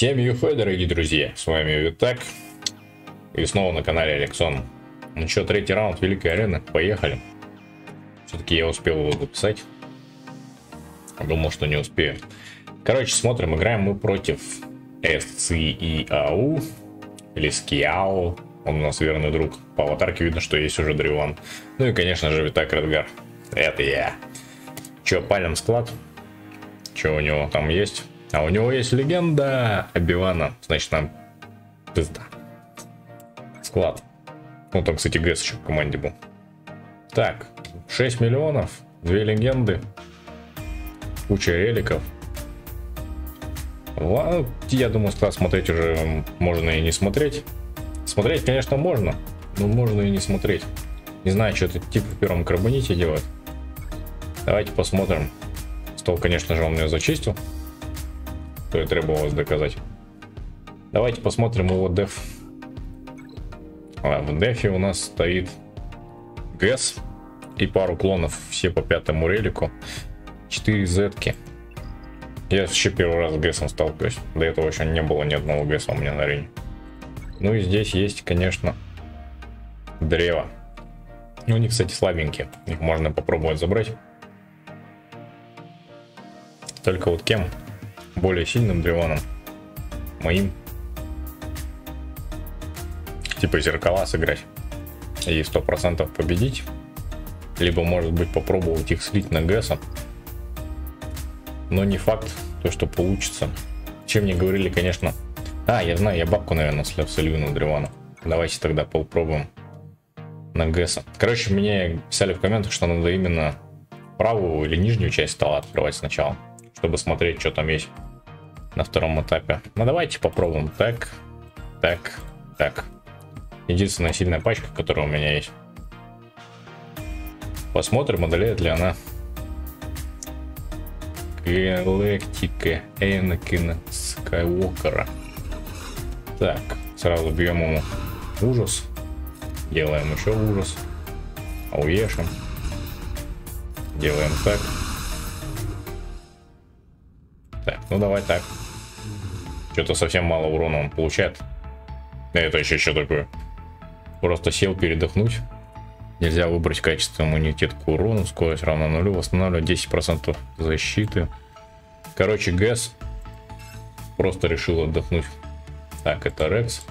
Всем юфэ, дорогие друзья, с вами Витак. И снова на канале Алексон. Ну что, третий раунд Великой Арены, поехали. Все-таки я успел его записать. Думал, что не успею. Короче, смотрим, играем мы против SCEAU или Скиау. Он у нас верный друг. По аватарке видно, что есть уже Древан. Ну и, конечно же, Витак Редгар. Это я. Че, палим склад? Что у него там есть? А у него есть легенда Обивана. Значит, нам пизда. Склад. Ну, там, кстати, ГЭС еще в команде был. Так, 6 миллионов, две легенды, куча реликов. Я думаю, склад смотреть уже можно и не смотреть. Смотреть, конечно, можно, но можно и не смотреть. Не знаю, что это типа в первом карбоните делает. Давайте посмотрим. Стол, конечно же, он меня зачистил что и требовалось доказать. Давайте посмотрим его деф. А, в дефе у нас стоит ГЭС и пару клонов, все по пятому релику. 4 зетки. Я еще первый раз с ГЭСом сталкиваюсь. До этого еще не было ни одного ГЭСа у меня на арене. Ну и здесь есть, конечно, древо. Ну, они, кстати, слабенькие. Их можно попробовать забрать. Только вот кем более сильным древоном. Моим. Типа зеркала сыграть. И сто процентов победить. Либо, может быть, попробовать их слить на ГЭСа. Но не факт, то, что получится. Чем мне говорили, конечно... А, я знаю, я бабку, наверное, солью на древона. Давайте тогда попробуем на ГЭСа. Короче, мне писали в комментах, что надо именно правую или нижнюю часть стола открывать сначала, чтобы смотреть, что там есть на втором этапе. Ну давайте попробуем. Так, так, так. Единственная сильная пачка, которая у меня есть. Посмотрим, одолеет ли она Галактика Энакина Скайуокера. Так, сразу бьем ему ужас. Делаем еще ужас. Ауешем. Делаем так. Так, ну давай так. Что-то совсем мало урона он получает. Это еще что такое? Просто сел передохнуть. Нельзя выбрать качество иммунитет к урону. Скорость равна нулю. Восстанавливает 10% защиты. Короче, ГЭС просто решил отдохнуть. Так, это Рекс.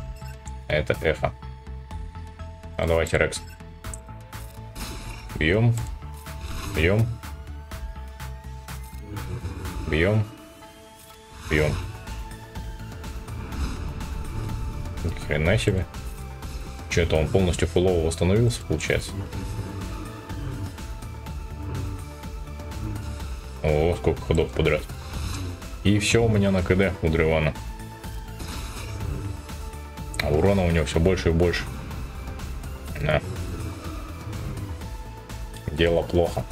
А это Эхо. А давайте Рекс. Бьем. Бьем. Бьем. Бьем. Ни хрена себе. Что это он полностью фулово восстановился, получается? О, сколько ходов подряд. И все у меня на КД у Древана. А урона у него все больше и больше. Да. Дело плохо.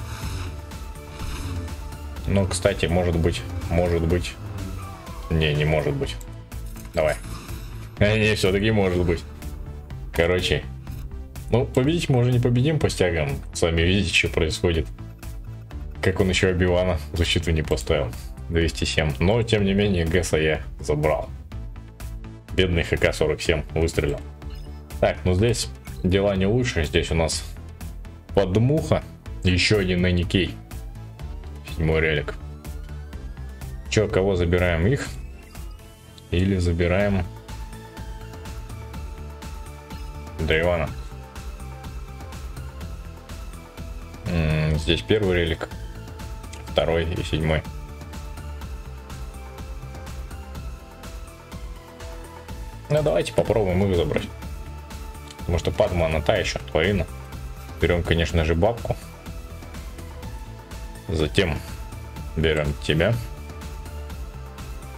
Но, кстати, может быть, может быть... Не, не может быть. Давай. А не, все-таки может быть. Короче. Ну, победить мы не победим по стягам. Сами видите, что происходит. Как он еще Обивана защиту не поставил. 207. Но, тем не менее, ГЭСа я забрал. Бедный ХК-47 выстрелил. Так, ну здесь дела не лучше. Здесь у нас подмуха. Еще один Нэнни Седьмой релик. Че, кого забираем их? Или забираем Драйвана. Здесь первый релик, второй и седьмой. Ну давайте попробуем их забрать. Потому что Падма она та еще твоина. Берем, конечно же, бабку. Затем берем тебя.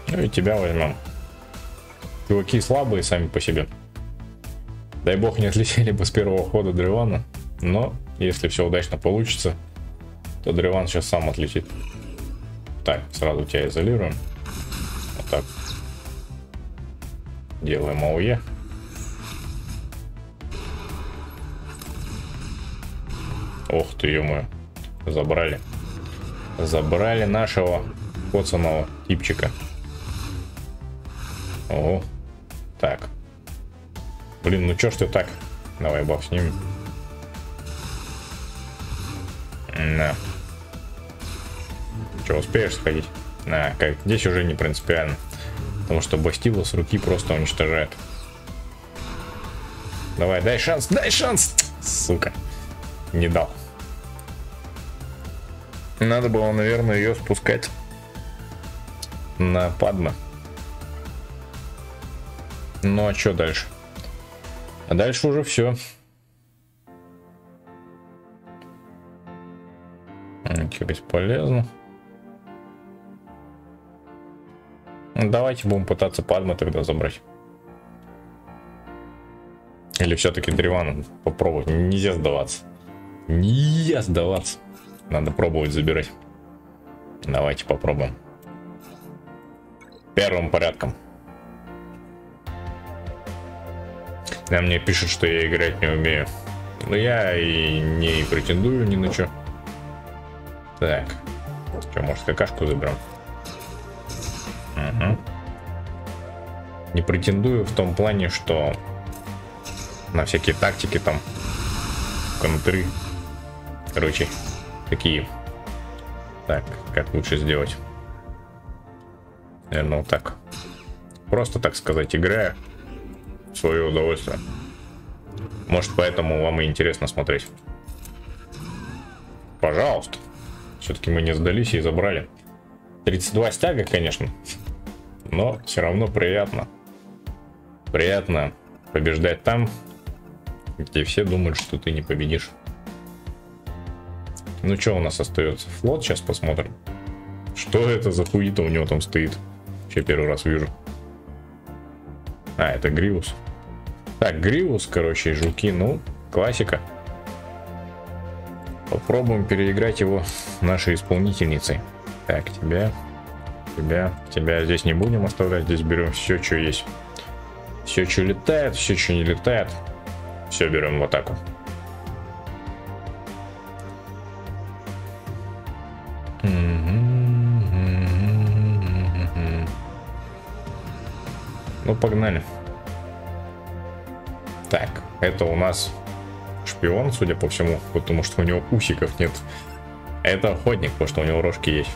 Ну и тебя возьмем. Чуваки слабые сами по себе. Дай бог не отлетели бы с первого хода Древана. Но если все удачно получится, то Древан сейчас сам отлетит. Так, сразу тебя изолируем. Вот так. Делаем АУЕ. Ох ты, ё Забрали. Забрали нашего коцаного типчика. Ого. Так. Блин, ну чё ж ты так? Давай баф снимем. На. Че, успеешь сходить? На, как здесь уже не принципиально. Потому что Бастила с руки просто уничтожает. Давай, дай шанс, дай шанс! Сука. Не дал. Надо было, наверное, ее спускать на Падма. Ну а что дальше? А дальше уже все. Ничего бесполезно. Ну, давайте будем пытаться Падма тогда забрать. Или все-таки Древану попробовать. Нельзя сдаваться. Нельзя сдаваться. Надо пробовать забирать. Давайте попробуем. Первым порядком. На мне пишут, что я играть не умею. Но я и не претендую ни на что. Так. Что, может какашку заберем? Угу. Не претендую в том плане, что на всякие тактики там, контры. Короче, такие. Так, как лучше сделать? Наверное, вот так. Просто, так сказать, играя в свое удовольствие. Может, поэтому вам и интересно смотреть. Пожалуйста. Все-таки мы не сдались и забрали. 32 стяга, конечно. Но все равно приятно. Приятно побеждать там, где все думают, что ты не победишь. Ну что у нас остается? Флот сейчас посмотрим. Что это за хуита у него там стоит? Вообще первый раз вижу. А, это Гривус. Так, Гривус, короче, жуки, ну, классика. Попробуем переиграть его нашей исполнительницей. Так, тебя, тебя, тебя здесь не будем оставлять, здесь берем все, что есть. Все, что летает, все, что не летает, все берем в атаку. Ну, погнали. Так, это у нас шпион, судя по всему, потому что у него усиков нет. Это охотник, потому что у него рожки есть.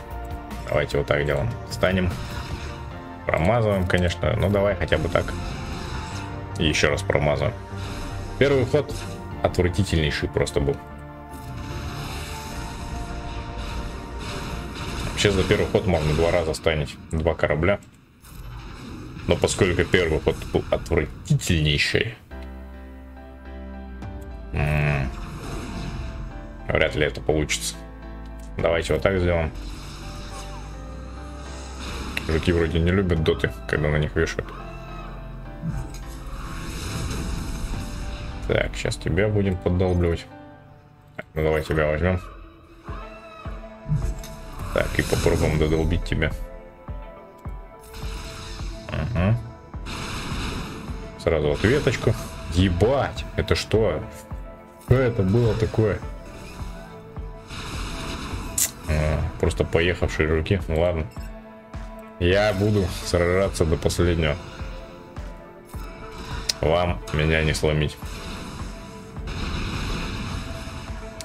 Давайте вот так делаем. Станем. Промазываем, конечно. Ну, давай хотя бы так. Еще раз промазываем. Первый ход отвратительнейший просто был. Вообще за первый ход можно два раза станить. Два корабля. Но поскольку первый ход был отвратительнейший, вряд ли это получится. Давайте вот так сделаем. Жуки вроде не любят доты, когда на них вешают. Так, сейчас тебя будем поддолбливать. Ну давай тебя возьмем. Так, и попробуем додолбить тебя. Сразу ответочку. Ебать, это что? Что это было такое? А, просто поехавшие руки. Ну ладно. Я буду сражаться до последнего. Вам меня не сломить.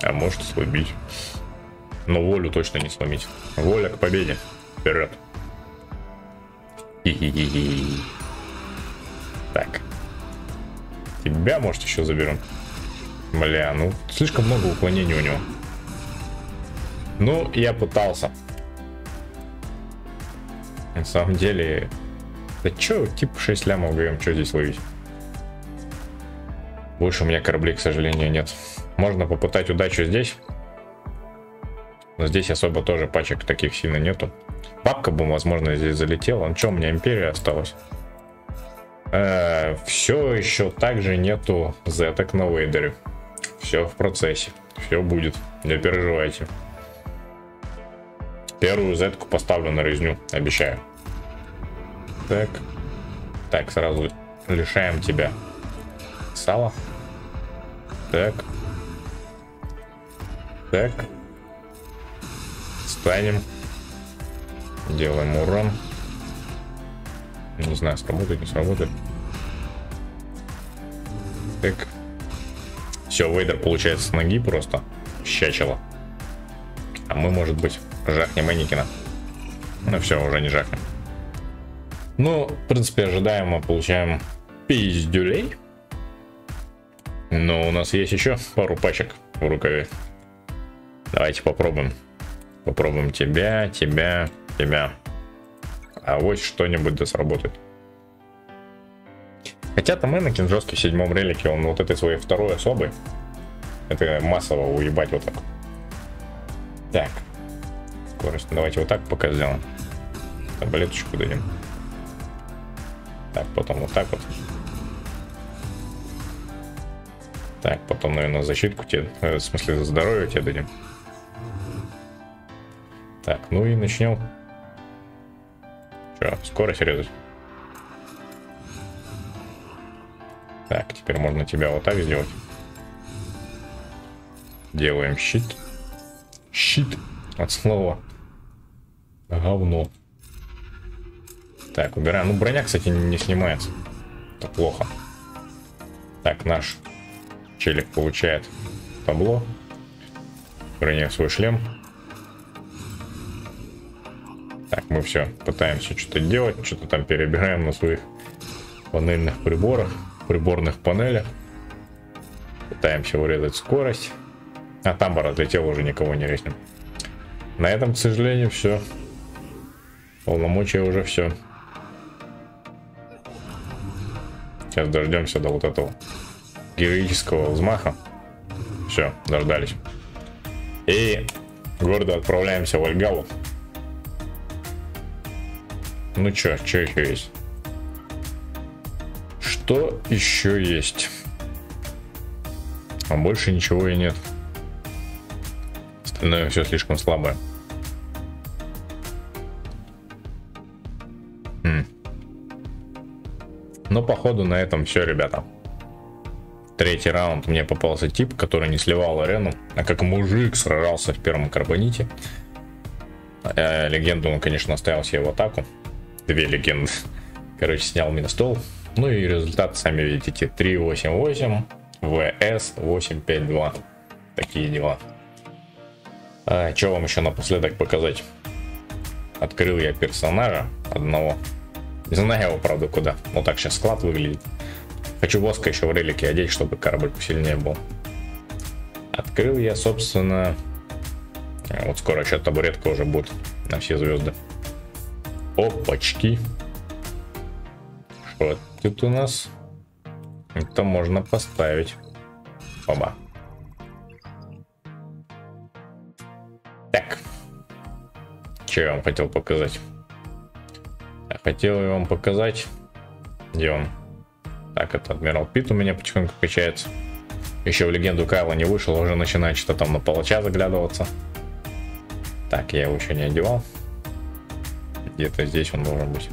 А может сломить. Но волю точно не сломить. Воля к победе. Вперед. Так. Тебя, может, еще заберем. Бля, ну, слишком много уклонений у него. Ну, я пытался. На самом деле... Да чё, типа 6 лямов гаем, что здесь ловить? Больше у меня кораблей, к сожалению, нет. Можно попытать удачу здесь. Но здесь особо тоже пачек таких сильно нету. Папка бы, возможно, здесь залетела. Ну что, у меня империя осталась. Э, все еще также нету зеток на вейдере. Все в процессе. Все будет. Не переживайте. Первую зетку поставлю на резню, обещаю. Так. Так, сразу лишаем тебя сала. Так. Так. Станем. Делаем урон. Не знаю, сработает, не сработает. Так. Все, Вейдер получается с ноги просто щачило. А мы, может быть, жахнем Эникина. Ну все, уже не жахнем. Ну, в принципе, ожидаемо получаем пиздюлей. Но у нас есть еще пару пачек в рукаве. Давайте попробуем. Попробуем тебя, тебя, тебя. А вот что-нибудь да сработает. Хотя там Энакин жесткий в седьмом релике, он вот этой своей второй особой. Это массово уебать вот так. Так. Скорость. Давайте вот так пока сделаем. Таблеточку дадим. Так, потом вот так вот. Так, потом, наверное, защитку тебе, э, в смысле, здоровье тебе дадим. Так, ну и начнем. Че, скорость резать? Так, теперь можно тебя вот так сделать. Делаем щит. Щит от слова говно. Так, убираем. Ну, броня, кстати, не снимается. Это плохо. Так, наш челик получает табло. Броня свой шлем. Так, мы все пытаемся что-то делать, что-то там перебираем на своих панельных приборах, приборных панелях. Пытаемся урезать скорость. А там разлетел, уже никого не резнем. На этом, к сожалению, все. Полномочия уже все. Сейчас дождемся до вот этого героического взмаха. Все, дождались. И гордо отправляемся в Альгалу. Ну чё, что еще есть? Что еще есть? А больше ничего и нет. Остальное все слишком слабое. Хм. Но походу на этом все, ребята. Третий раунд мне попался тип, который не сливал арену, а как мужик сражался в первом карбоните. Э, легенду он, конечно, оставил себе в атаку две. Короче, снял миностол. Ну и результат, сами видите, 3.8.8, ВС 8.5.2. Такие дела. А, что вам еще напоследок показать? Открыл я персонажа одного. Не знаю его, правда, куда. Вот так сейчас склад выглядит. Хочу воска еще в релике одеть, чтобы корабль посильнее был. Открыл я, собственно... Вот скоро еще табуретка уже будет на все звезды. Опачки. Что тут у нас? Это можно поставить. Оба. Так. Что я вам хотел показать? Я хотел вам показать. Где он? Так, это Адмирал Пит у меня потихоньку качается. Еще в легенду Кайла не вышел, уже начинает что-то там на палача заглядываться. Так, я его еще не одевал. Где-то здесь он должен быть.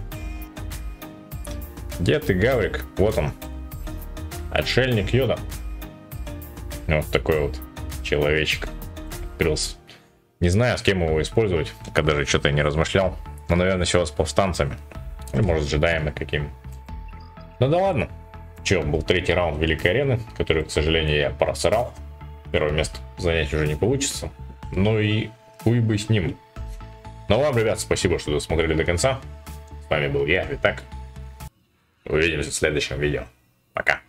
Где ты, Гаврик? Вот он. Отшельник Йода. Вот такой вот человечек. Открылся. Не знаю, с кем его использовать, пока даже что-то не размышлял. Но, наверное, всего с повстанцами. Или, может, с джедаями какими. Ну да ладно. Че, был третий раунд Великой Арены, который, к сожалению, я просрал. Первое место занять уже не получится. Ну и хуй бы с ним. Ну вам, ребят, спасибо, что досмотрели до конца. С вами был я, Витак. Увидимся в следующем видео. Пока.